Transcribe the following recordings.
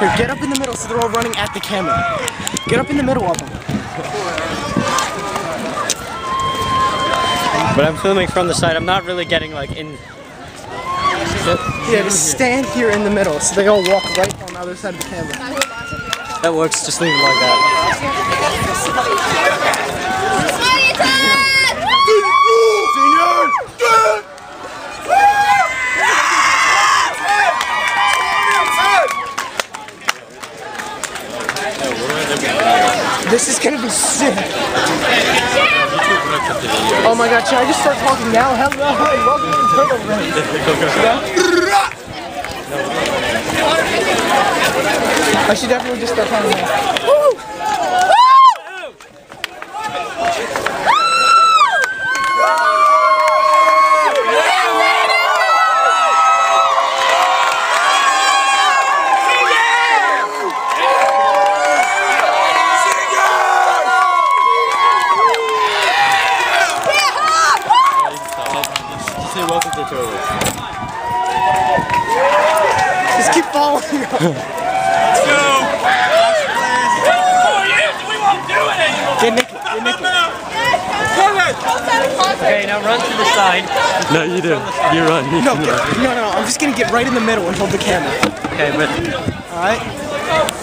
Here, get up in the middle so they're all running at the camera. Get up in the middle of them. But I'm filming from the side. I'm not really getting like in. Yeah, just stand here in the middle so they all walk right on the other side of the camera. That works. Just leave it like that. This is gonna be sick. Oh my god, should I just start talking now? Hello, and welcome to Turtle Race. I should definitely just start talking now. Say welcome to Turtle. Just keep following. Get Nick, get Nick. Okay, now run to the side. No, you do. You run. You No, can get, run. no, no, no. I'm just gonna get right in the middle and hold the camera. Okay, but All right?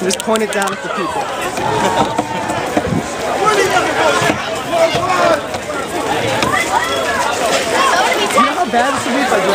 Just point it down at the people. dat is de niet uit de